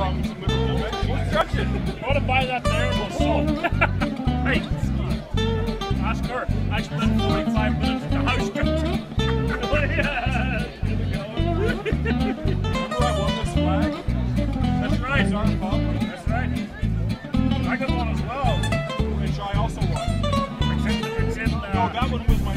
problems in You want to buy that terrible salt? hey, ask her. I spent 45 minutes in the house. Remember I won this flag? That's right. It's our problem. That's right. I got one as well, which I also won. Except, except, uh, no, that one was my